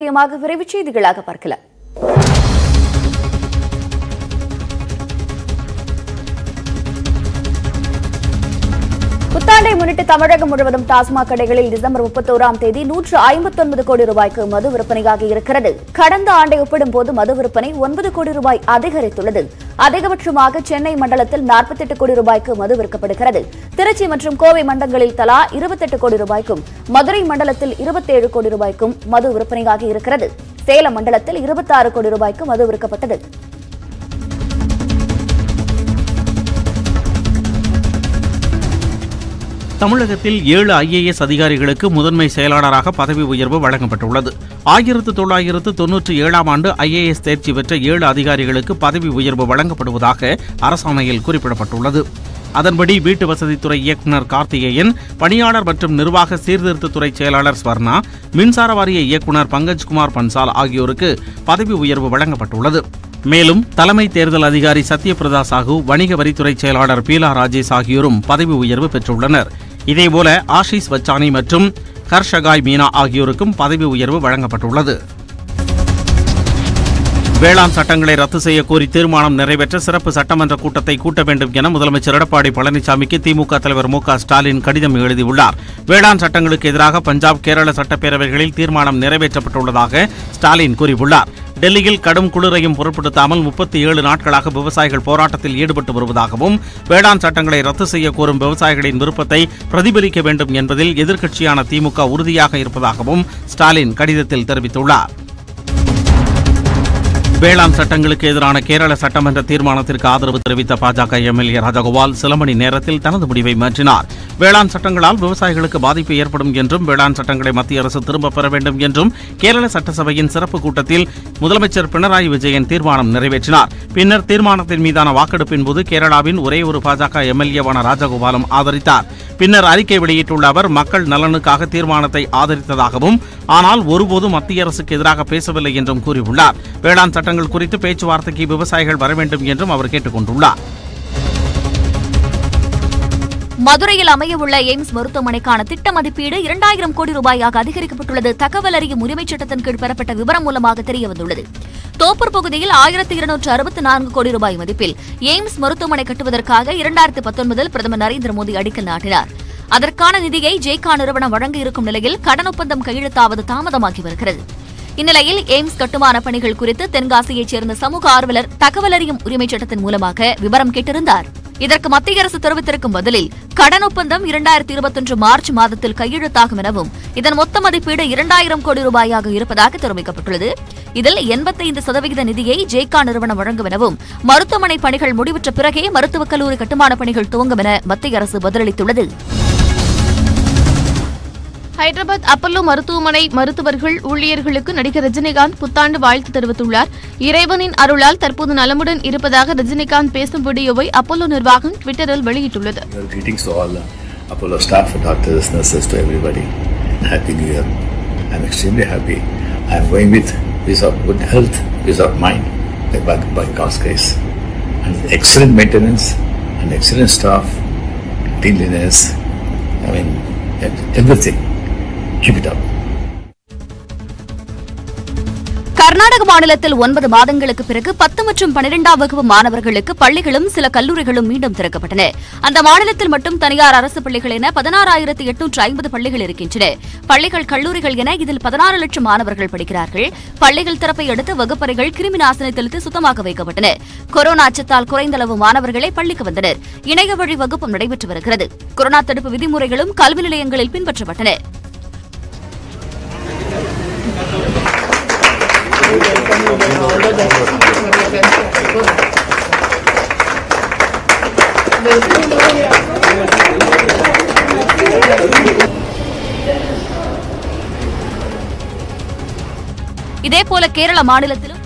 முக்கியமாக விரைவுச் செய்திகளாக பார்க்கலாம். புத்தாண்டை முன்னிட்டு தமிழகம் முழுவதும் டாஸ்மாக் கடைகளில் டிசம்பர் முப்பத்தோராம் தேதி நூற்று ஐம்பத்தி ஒன்பது கோடி ரூபாய்க்கு மது விற்பனையாக இருக்கிறது. கடந்த ஆண்டை ஒப்பிடும்போது மது விற்பனை ஒன்பது கோடி ரூபாய் அதிகரித்துள்ளது. அதிகபட்சமாக சென்னை மண்டலத்தில் 48 கோடி ரூபாய்க்கு மது விற்கப்படுகிறது. திருச்சி மற்றும் கோவை மண்டலங்களில் தலா 28 கோடி ரூபாய்க்கும் மதுரை மண்டலத்தில் 27 கோடி ரூபாய்க்கும் மது விற்பனையாக இருக்கிறது. சேலம் மண்டலத்தில் 26 கோடி ரூபாய்க்கு மது விற்கப்பட்டது. தமிழகத்தில் ஏழு ஐஏஎஸ் அதிகாரிகளுக்கு முதன்மை செயலாளராக பதவி உயர்வு வழங்கப்பட்டுள்ளது. ஆயிரத்து தொள்ளாயிரத்து தொன்னூற்றி ஏழாம் ஆண்டு ஐஏஎஸ் தேர்ச்சி பெற்ற ஏழு அதிகாரிகளுக்கு பதவி உயர்வு வழங்கப்படுவதாக அரசாணையில் குறிப்பிடப்பட்டுள்ளது. அதன்படி வீட்டு வசதித்துறை இயக்குநர் கார்த்திகேயன் பணியாளர் மற்றும் நிர்வாக சீர்திருத்தத்துறை செயலாளர் ஸ்வர்ணா மின்சார வாரிய இயக்குநர் பங்கஜ்குமார் பன்சால் ஆகியோருக்கு பதவி உயர்வு வழங்கப்பட்டுள்ளது. மேலும் தலைமை தேர்தல் அதிகாரி சத்யபிரதா சாஹூ வணிக வரித்துறை செயலாளர் பீலா ராஜேஷ் ஆகியோரும் பதவி உயர்வு பெற்றுள்ளனர். இதேபோல ஆஷிஷ் வச்சானி மற்றும் ஹர்ஷகாய் மீனா ஆகியோருக்கும் பதவி உயர்வு வழங்கப்பட்டுள்ளது. வேளாண் சட்டங்களை ரத்து செய்ய கோரி தீர்மானம் நிறைவேற்ற சிறப்பு சட்டமன்ற கூட்டத்தை கூட்ட வேண்டும் என முதலமைச்சர் எடப்பாடி பழனிசாமிக்கு திமுக தலைவர் மு ஸ்டாலின் கடிதம் எழுதியுள்ளார். வேளாண் சட்டங்களுக்கு எதிராக பஞ்சாப் கேரள சட்டப்பேரவைகளில் தீர்மானம் நிறைவேற்றப்பட்டுள்ளதாக ஸ்டாலின் கூறியுள்ளார். டெல்லியில் கடும் குளிரையும் பொருட்படுத்தாமல் முப்பத்தி ஏழு நாட்களாக விவசாயிகள் போராட்டத்தில் ஈடுபட்டு வருவதாகவும் வேளாண் சட்டங்களை ரத்து செய்ய கோரும் விவசாயிகளின் விருப்பத்தை பிரதிபலிக்க வேண்டும் என்பதில் எதிர்க்கட்சியான திமுக உறுதியாக இருப்பதாகவும் ஸ்டாலின் கடிதத்தில் தெரிவித்துள்ளார். வேளாண் சட்டங்களுக்கு எதிரான கேரள சட்டமன்ற தீர்மானத்திற்கு ஆதரவு தெரிவித்த பாஜக எம்எல்ஏ ராஜகோபால் சில மணி நேரத்தில் தனது முடிவை மாற்றினார். வேளாண் சட்டங்களால் விவசாயிகளுக்கு பாதிப்பு ஏற்படும் என்றும் வேளாண் சட்டங்களை மத்திய அரசு திரும்பப் பெற வேண்டும் என்றும் கேரள சட்டசபையின் சிறப்பு கூட்டத்தில் முதலமைச்சர் பினராயி விஜயன் தீர்மானம் நிறைவேற்றினார். பின்னர் தீர்மானத்தின் மீதான வாக்கெடுப்பின் போது கேரளாவின் ஒரே ஒரு பாஜக எம்எல்ஏவான ராஜகோபாலும் ஆதரித்தார். பின்னர் அறிக்கை வெளியிட்டுள்ள அவர் மக்கள் நலனுக்காக தீர்மானத்தை ஆதரித்ததாகவும் ஆனால் ஒருபோதும் மத்திய அரசுக்கு எதிராக பேசவில்லை என்றும் கூறியுள்ளார். வேளாண் சட்டங்கள் குறித்து பேச்சுவார்த்தைக்கு விவசாயிகள் வர வேண்டும் என்றும் அவர் கேட்டுக் கொண்டுள்ளார் மதுரையில் அமையவுள்ள எய்ம்ஸ் மருத்துவமனைக்கான திட்ட மதிப்பீடு இரண்டாயிரம் கோடி ரூபாயாக அதிகரிக்கப்பட்டுள்ளது. தகவல் அறியும் உரிமைச் சட்டத்தின் கீழ் பெறப்பட்ட விவரம் மூலமாக தெரியவந்துள்ளது. தோப்பூர் பகுதியில் ஆயிரத்தி இருநூற்று அறுபத்தி நான்கு கோடி ரூபாய் மதிப்பில் எய்ம்ஸ் மருத்துவமனை கட்டுவதற்காக இரண்டாயிரத்தி பத்தொன்பதில் பிரதமர் நரேந்திர மோடி அடிக்கல் நாட்டினார். அதற்கான நிதியை ஜெய்கா நிறுவனம் வழங்க இருக்கும் நிலையில் கடன் ஒப்பந்தம் கையெழுத்தாவது தாமதமாகி வருகிறது. இந்நிலையில் எய்ம்ஸ் கட்டுமான பணிகள் குறித்து தென்காசியைச் சேர்ந்த சமூக ஆர்வலர் தகவல் அறியும் உரிமைச் சட்டத்தின் மூலமாக விவரம் கேட்டிருந்தார். இதற்கு மத்திய அரசு தெரிவித்திருக்கும் பதிலில் கடன் ஒப்பந்தம் இரண்டாயிரத்தி இருபத்தொன்று மார்ச் மாதத்தில் கையெழுத்தாகும் எனவும் இதன் மொத்த மதிப்பீடு இரண்டாயிரம் கோடி ரூபாயாக இருப்பதாக தெரிவிக்கப்பட்டுள்ளது. இதில் எண்பத்தைந்து சதவிகித நிதியை ஜெய்கா நிறுவனம் வழங்கும் எனவும் மருத்துவமனை பணிகள் முடிவுற்ற பிறகே மருத்துவக் கல்லூரி கட்டுமான பணிகள் துவங்கும் என மத்திய அரசு பதிலளித்துள்ளது. ஹைதராபாத் அப்பல்லோ மருத்துவமனை மருத்துவர்கள் ஊழியர்களுக்கு நடிகர் ரஜினிகாந்த் புத்தாண்டு வாழ்த்து தெரிவித்துள்ளார் இறைவனின் அருளால் தற்போது நலமுடன் இருப்பதாக ரஜினிகாந்த் பேசும் வீடியோவை அப்பல்லோ நிர்வாகம் ட்விட்டரில் வெளியிட்டுள்ளது Well, greetings to all uh, Apollo staff, doctors, nurses, to everybody. Happy New Year. I'm extremely happy. I'm going with peace of good health, peace of mind, by, by God's grace. And excellent maintenance and excellent staff, cleanliness, I mean, ev- everything. Keep it up. Karnataka மாநிலத்தில் ஒன்பது மாதங்களுக்கு பிறகு பத்து மற்றும் பனிரெண்டாம் வகுப்பு மாணவர்களுக்கு பள்ளிகளும் சில கல்லூரிகளும் மீண்டும் திறக்கப்பட்டன. அந்த மாநிலத்தில் மட்டும் தனியார் அரசு பள்ளிகள் என பதினாறாயிரத்து எட்நூற்று ஐம்பது பள்ளிகள் இருக்கின்றன. பள்ளிகள் கல்லூரிகள் என இதில் பதினாறு லட்சம் மாணவர்கள் படிக்கிறார்கள். பள்ளிகள் திறப்பை அடுத்து வகுப்பறைகள் கிருமி நாசினி தெளித்து சுத்தமாக வைக்கப்பட்டன. கொரோனா அச்சத்தால் குறைந்தளவு மாணவர்களே பள்ளிக்கு வந்தனர். இணைய வழி வகுப்பும் நடைபெற்று வருகிறது. கொரோனா தடுப்பு விதிமுறைகளும் கல்வி நிலையங்களில் பின்பற்றப்பட்டன. இதே போல கேரள மாநிலத்திலும்